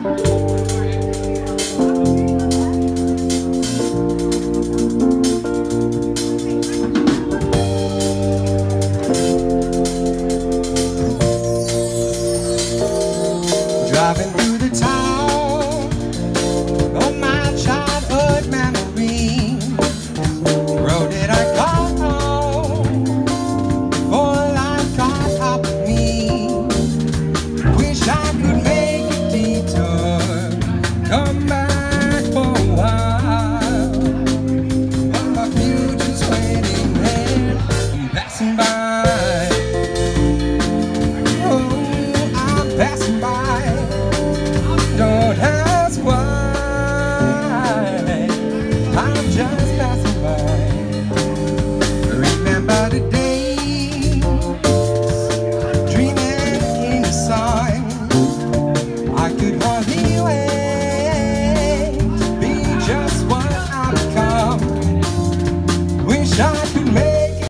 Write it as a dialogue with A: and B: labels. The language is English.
A: Driving through the town of my childhood memory. Road that I call passing by. Oh, I'm passing by. Don't ask why. I'm just passing